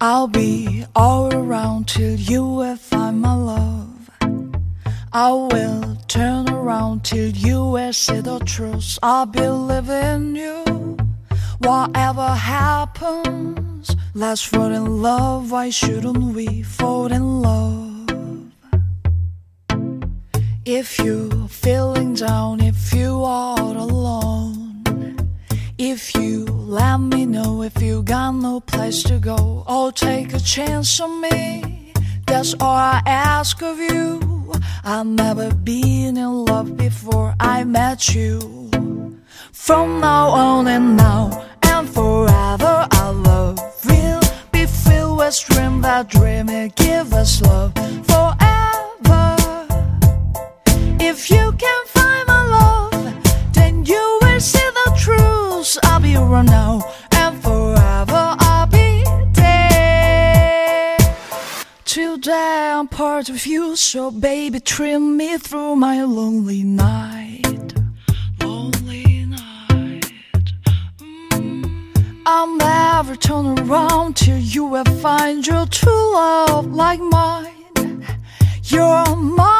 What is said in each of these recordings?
I'll be all around till you will find my love. I will turn around till you will see the truth. I believe in you. Whatever happens, let's fall in love. Why shouldn't we fall in love? If you're know if you got no place to go, or take a chance on me. That's all I ask of you. I've never been in love before I met you. From now on and now and forever, our love will be filled with dream that dream it give us love forever. If you can find my love, then you will see the truth. I'll be around now I'm part of you, so baby, treat me through my lonely night. Lonely night. Mm. I'll never turn around till you will find your true love like mine. You're mine.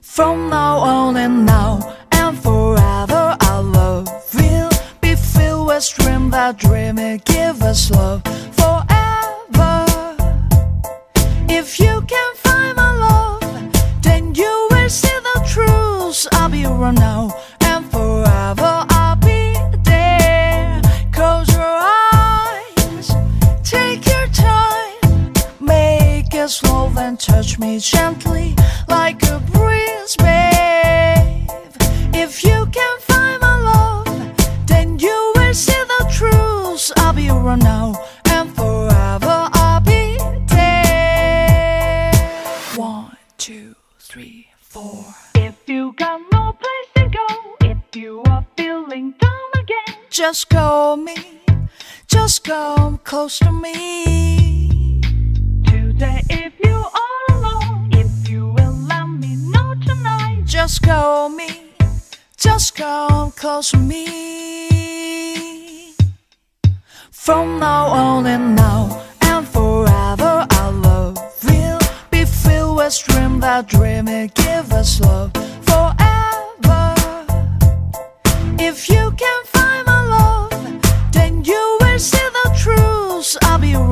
From now on and now us love forever. If you can find my love, then you will see the truth. I'll be around now and forever. I'll be there. Close your eyes, take your time, make it slow, then touch me gently like a breeze, babe. If you you got no place to go, if you are feeling down again, Just call me, just come close to me. today if you are alone, if you will let me know tonight, Just call me, just come close to me. From now on and now and forever, our love will be filled with dream that dream it give us love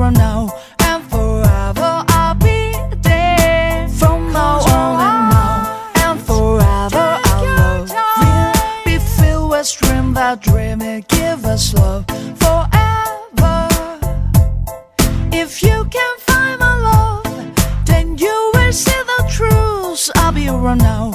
I'll be now and forever. I'll be there. From now on and now and forever, our love will be filled with dream that dream it give us love forever. If you can find my love, then you will see the truth. I'll be around now